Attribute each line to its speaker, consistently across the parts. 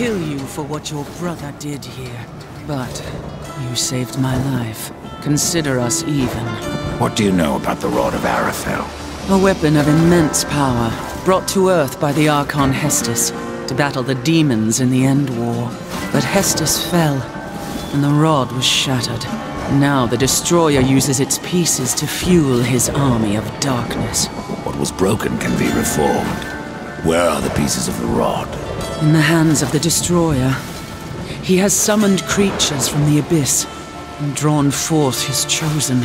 Speaker 1: kill you for what your brother did here. But you saved my life. Consider us even.
Speaker 2: What do you know about the Rod of Arafel?
Speaker 1: A weapon of immense power, brought to Earth by the Archon Hestus to battle the demons in the End War. But Hestus fell, and the rod was shattered. Now the Destroyer uses its pieces to fuel his army of darkness.
Speaker 2: What was broken can be reformed. Where are the pieces of the rod?
Speaker 1: In the hands of the Destroyer, he has summoned creatures from the Abyss and drawn forth his chosen,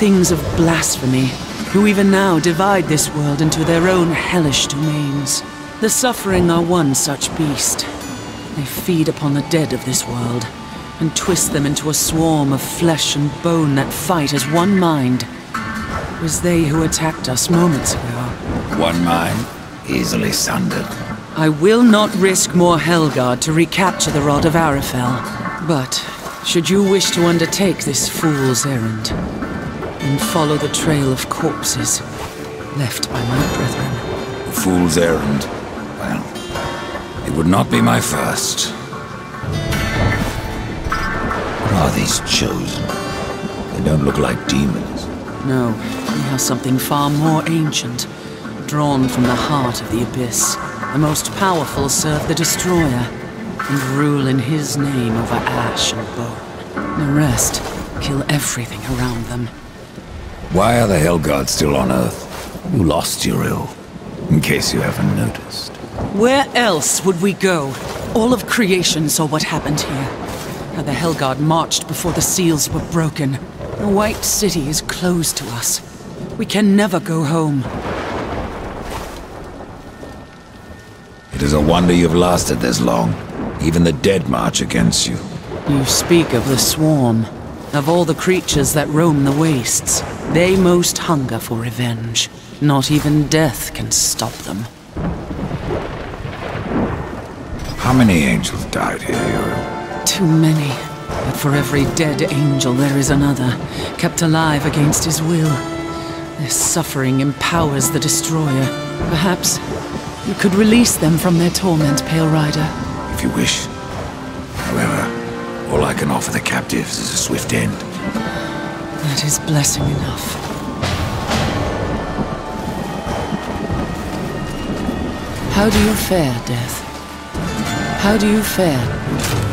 Speaker 1: things of blasphemy, who even now divide this world into their own hellish domains. The Suffering are one such beast. They feed upon the dead of this world and twist them into a swarm of flesh and bone that fight as one mind. It was they who attacked us moments ago.
Speaker 2: One mind, easily sundered.
Speaker 1: I will not risk more Hellguard to recapture the Rod of Arafel. But, should you wish to undertake this fool's errand, and follow the trail of corpses left by my brethren,
Speaker 2: A fool's errand. Well, it would not be my first. What are these chosen? They don't look like demons.
Speaker 1: no, we have something far more ancient, drawn from the heart of the Abyss. The most powerful serve the Destroyer, and rule in his name over ash and bone. The rest kill everything around them.
Speaker 2: Why are the Hellguards still on Earth? You lost your Uriel, in case you haven't noticed.
Speaker 1: Where else would we go? All of creation saw what happened here. How the Hellguard marched before the seals were broken. The White City is closed to us. We can never go home.
Speaker 2: It is a wonder you've lasted this long. Even the dead march against you.
Speaker 1: You speak of the swarm, of all the creatures that roam the wastes. They most hunger for revenge. Not even death can stop them.
Speaker 2: How many angels died here, Uriel?
Speaker 1: Too many. But for every dead angel there is another, kept alive against his will. Their suffering empowers the Destroyer. Perhaps you could release them from their torment, Pale Rider.
Speaker 2: If you wish. However, all I can offer the captives is a swift end.
Speaker 1: That is blessing enough. How do you fare, Death? How do you fare?